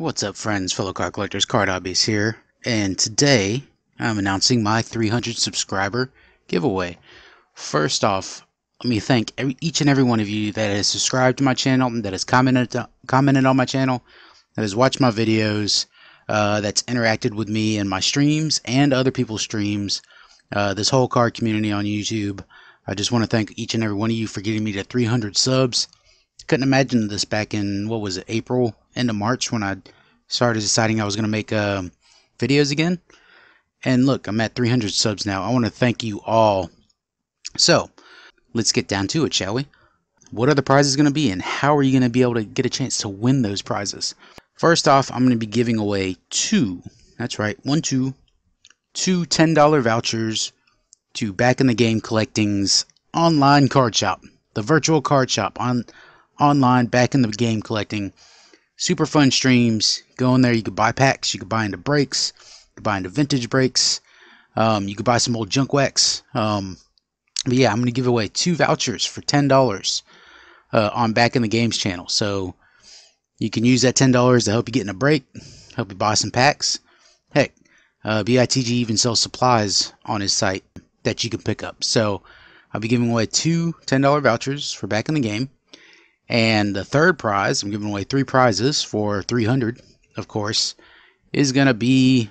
What's up friends, fellow card collectors, Card Hobbyist here, and today I'm announcing my 300 subscriber giveaway. First off, let me thank every, each and every one of you that has subscribed to my channel, that has commented, commented on my channel, that has watched my videos, uh, that's interacted with me in my streams and other people's streams, uh, this whole card community on YouTube. I just want to thank each and every one of you for getting me to 300 subs couldn't imagine this back in what was it April end of March when I started deciding I was going to make um, videos again? And look I'm at 300 subs now. I want to thank you all. So let's get down to it shall we? What are the prizes going to be and how are you going to be able to get a chance to win those prizes? First off I'm going to be giving away two that's right one two two $10 vouchers to back in the game collecting's online card shop the virtual card shop on online back in the game collecting. Super fun streams. Go in there. You could buy packs. You could buy into breaks. You could buy into vintage breaks. Um, you could buy some old junk wax. Um, but yeah, I'm going to give away two vouchers for $10 uh, on Back in the Games channel. So you can use that $10 to help you get in a break, help you buy some packs. Heck, uh, BITG even sells supplies on his site that you can pick up. So I'll be giving away two $10 vouchers for Back in the Game. And the third prize, I'm giving away three prizes for 300, of course, is going to be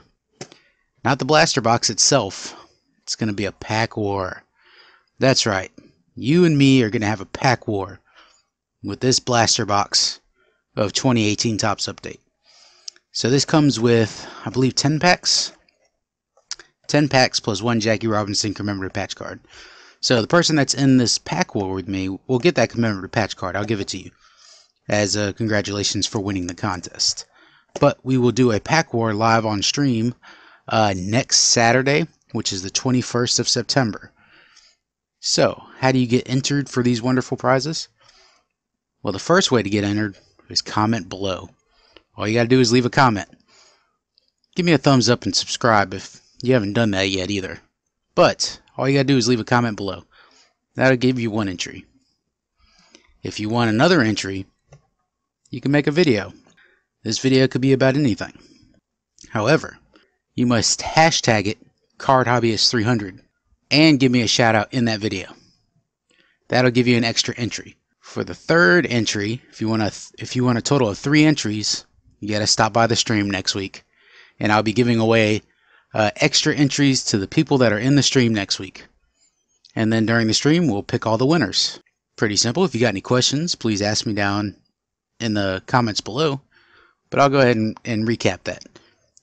not the blaster box itself. It's going to be a pack war. That's right. You and me are going to have a pack war with this blaster box of 2018 Topps Update. So this comes with, I believe, 10 packs. 10 packs plus one Jackie Robinson commemorative patch card. So the person that's in this pack war with me will get that commemorative patch card. I'll give it to you as a congratulations for winning the contest. But we will do a pack war live on stream uh, next Saturday, which is the 21st of September. So, how do you get entered for these wonderful prizes? Well, the first way to get entered is comment below. All you got to do is leave a comment. Give me a thumbs up and subscribe if you haven't done that yet either. But all you gotta do is leave a comment below. That'll give you one entry. If you want another entry, you can make a video. This video could be about anything. However, you must hashtag it CardHobbyist300 and give me a shout out in that video. That'll give you an extra entry. For the third entry, if you want a if you want a total of three entries, you got to stop by the stream next week, and I'll be giving away uh, extra entries to the people that are in the stream next week. And then during the stream, we'll pick all the winners. Pretty simple. If you got any questions, please ask me down in the comments below. But I'll go ahead and, and recap that.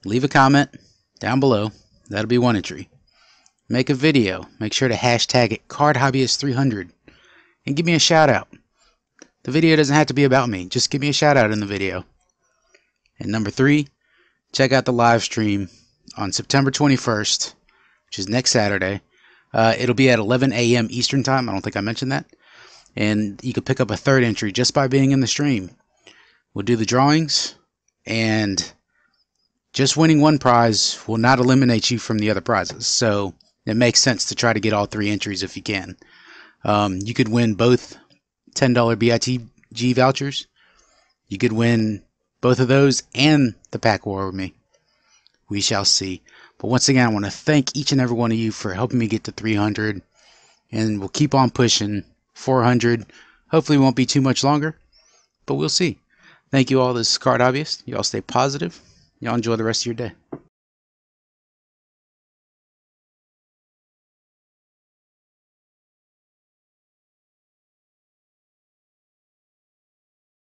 Leave a comment down below. That'll be one entry. Make a video. Make sure to hashtag it CardHobbyist300 and give me a shout out. The video doesn't have to be about me. Just give me a shout out in the video. And number three, check out the live stream on September 21st, which is next Saturday. Uh, it'll be at 11 a.m. Eastern Time. I don't think I mentioned that. And you can pick up a third entry just by being in the stream. We'll do the drawings, and just winning one prize will not eliminate you from the other prizes. So it makes sense to try to get all three entries if you can. Um, you could win both $10 BITG vouchers. You could win both of those and the pack war with me we shall see. But once again, I want to thank each and every one of you for helping me get to 300. And we'll keep on pushing 400. Hopefully, it won't be too much longer, but we'll see. Thank you all. This is Card Hobbyist. Y'all stay positive. Y'all enjoy the rest of your day.